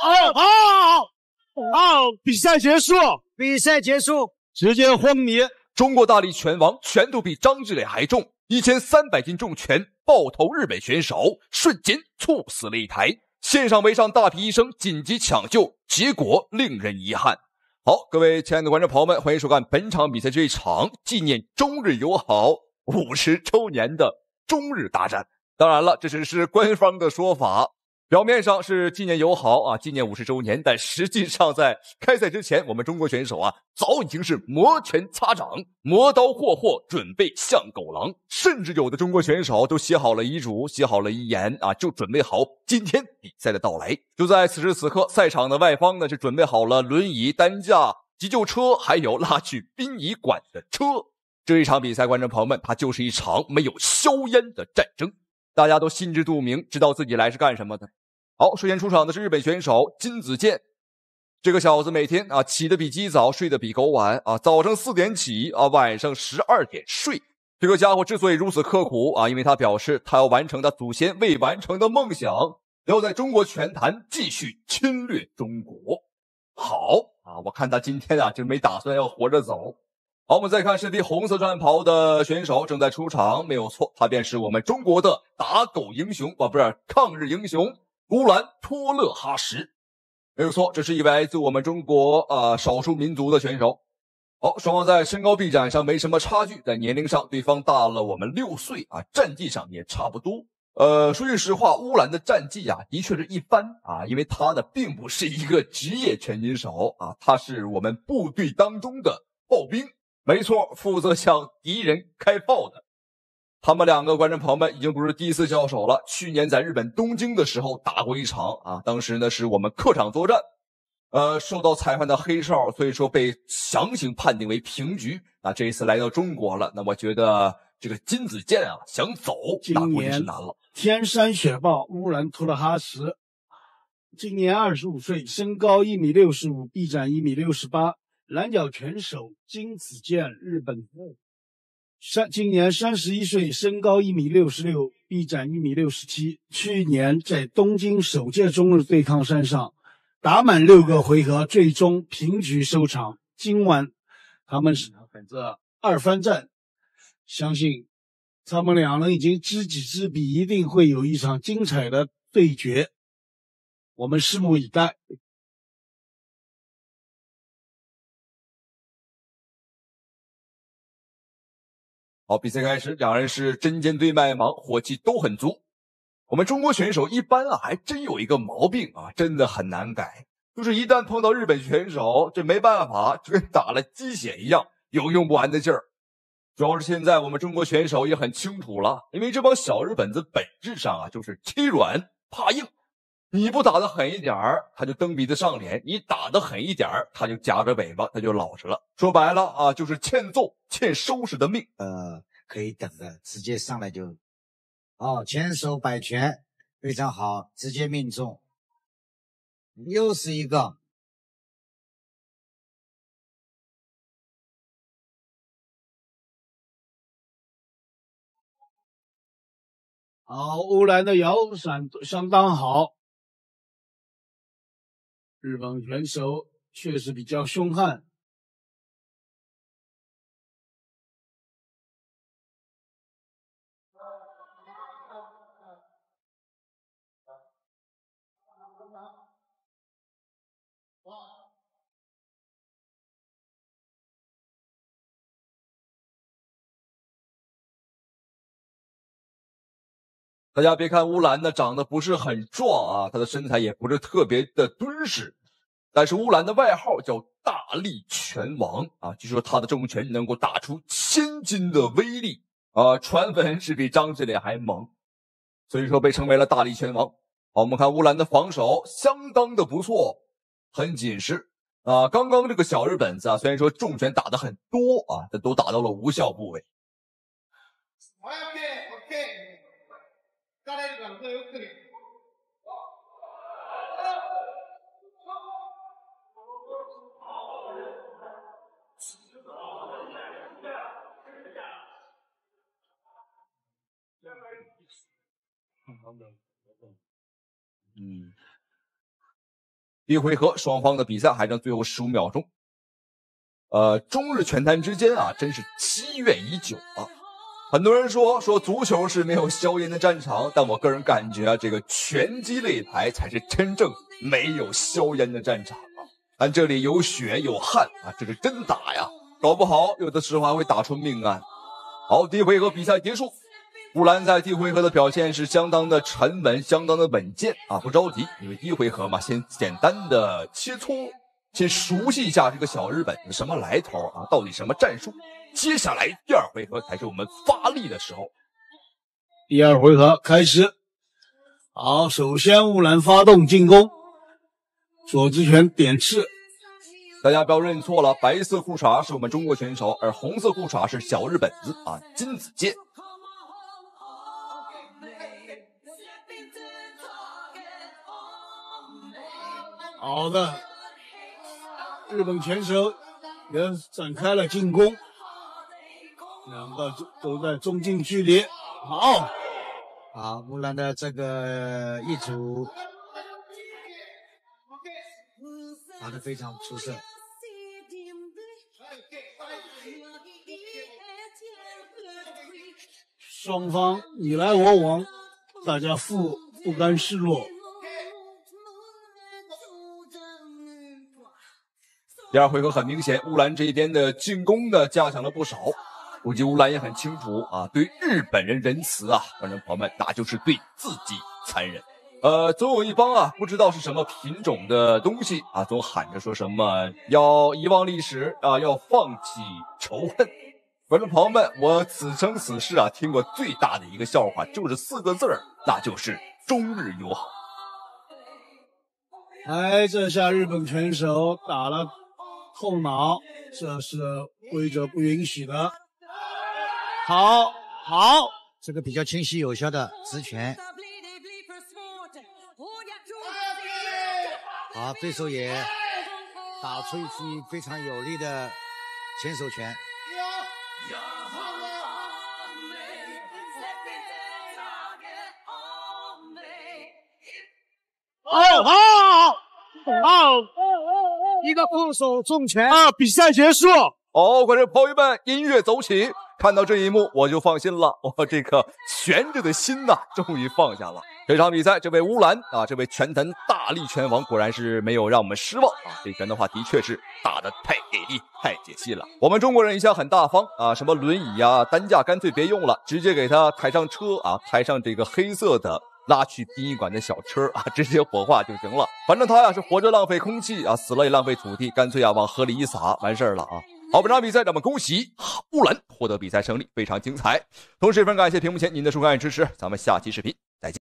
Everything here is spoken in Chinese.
好，好，好，比赛结束，比赛结束，直接昏迷。中国大力拳王拳头比张志磊还重，一千三百斤重拳爆头日本选手，瞬间猝死擂台。现场围上大批医生紧急抢救，结果令人遗憾。好，各位亲爱的观众朋友们，欢迎收看本场比赛这一场纪念中日友好五十周年的中日大战。当然了，这只是官方的说法。表面上是纪念友好啊，纪念五十周年，但实际上在开赛之前，我们中国选手啊早已经是摩拳擦掌、磨刀霍霍，准备像狗狼。甚至有的中国选手都写好了遗嘱、写好了遗言啊，就准备好今天比赛的到来。就在此时此刻，赛场的外方呢是准备好了轮椅、担架、急救车，还有拉去殡仪馆的车。这一场比赛，观众朋友们，它就是一场没有硝烟的战争。大家都心知肚明，知道自己来是干什么的。好，首先出场的是日本选手金子健，这个小子每天啊起得比鸡早，睡得比狗晚啊，早上四点起啊，晚上十二点睡。这个家伙之所以如此刻苦啊，因为他表示他要完成他祖先未完成的梦想，要在中国拳坛继续侵略中国。好啊，我看他今天啊就没打算要活着走。好，我们再看身披红色战袍的选手正在出场，没有错，他便是我们中国的打狗英雄啊，不是抗日英雄乌兰托勒哈什，没有错，这是一位来自我们中国啊少数民族的选手。好，双方在身高臂展上没什么差距，在年龄上对方大了我们六岁啊，战绩上也差不多。呃，说句实话，乌兰的战绩啊的确是一般啊，因为他呢并不是一个职业拳击手啊，他是我们部队当中的炮兵。没错，负责向敌人开炮的。他们两个观众朋友们已经不是第一次交手了。去年在日本东京的时候打过一场啊，当时呢是我们客场作战，呃，受到裁判的黑哨，所以说被强行判定为平局。那这一次来到中国了，那我觉得这个金子健啊想走，那估计是难了。天山雪豹乌兰托勒哈什，今年二十五岁，身高一米六十五，臂展一米六十八。蓝角拳手金子健，日本三今年三十一岁，身高一米六十六，臂展一米六十七。去年在东京首届中日对抗赛上打满六个回合，最终平局收场。今晚他们是这二番战，相信他们两人已经知己知彼，一定会有一场精彩的对决。我们拭目以待。好，比赛开始，两人是针尖对麦芒，火气都很足。我们中国选手一般啊，还真有一个毛病啊，真的很难改，就是一旦碰到日本选手，这没办法，就跟打了鸡血一样，有用不完的劲儿。主要是现在我们中国选手也很清楚了，因为这帮小日本子本质上啊，就是欺软怕硬。你不打的狠一点儿，他就蹬鼻子上脸；你打的狠一点儿，他就夹着尾巴，他就老实了。说白了啊，就是欠揍、欠收拾的命。呃，可以等的，直接上来就，哦，前手摆拳非常好，直接命中，又是一个。好，乌兰的摇闪相当好。日本选手确实比较凶悍。大家别看乌兰呢长得不是很壮啊，他的身材也不是特别的敦实，但是乌兰的外号叫大力拳王啊，据说他的重拳能够打出千斤的威力啊，传闻是比张志烈还猛，所以说被称为了大力拳王。好，我们看乌兰的防守相当的不错，很紧实啊。刚刚这个小日本子啊，虽然说重拳打的很多啊，但都打到了无效部位。嗯。第一回合双方的比赛还剩最后十五秒钟。呃，中日拳坛之间啊，真是积怨已久啊。很多人说说足球是没有硝烟的战场，但我个人感觉啊，这个拳击擂台才是真正没有硝烟的战场啊！但这里有血有汗啊，这是真打呀，搞不好有的时候还会打出命案。好，第一回合比赛结束，乌兰在第一回合的表现是相当的沉稳，相当的稳健啊，不着急，因为第一回合嘛，先简单的切磋。先熟悉一下这个小日本什么来头啊？到底什么战术？接下来第二回合才是我们发力的时候。第二回合开始，好，首先乌兰发动进攻，左直拳点刺。大家不要认错了，白色裤衩是我们中国选手，而红色裤衩是小日本子啊，金子健。好的。日本拳手也展开了进攻，两个都在中近距离。好，好，木兰的这个一组打得非常出色。双方你来我往，大家互不甘示弱。第二回合很明显，乌兰这边的进攻呢加强了不少。估计乌兰也很清楚啊，对日本人仁慈啊，观众朋友们，那就是对自己残忍。呃，总有一帮啊，不知道是什么品种的东西啊，总喊着说什么要遗忘历史啊，要放弃仇恨。观众朋友们，我此生此世啊，听过最大的一个笑话就是四个字儿，那就是中日友好。哎，这下日本拳手打了。后脑，这是规则不允许的。好，好，这个比较清晰有效的直拳。好，对手也打出一记非常有力的前手拳。哦，好，好。一个副手重拳啊！比赛结束。哦，观众朋友们，音乐走起！看到这一幕，我就放心了。我这颗悬着的心呐，终于放下了。这场比赛，这位乌兰啊，这位拳坛大力拳王，果然是没有让我们失望啊！这拳的话，的确是打的太给力、太解气了。我们中国人一向很大方啊，什么轮椅呀、担架，干脆别用了，直接给他抬上车啊，抬上这个黑色的。拉去殡仪馆的小车啊，直接火化就行了。反正他呀是活着浪费空气啊，死了也浪费土地，干脆啊往河里一撒，完事儿了啊。好，本场比赛咱们恭喜乌兰获得比赛胜利，非常精彩。同时，也非常感谢屏幕前您的收看与支持，咱们下期视频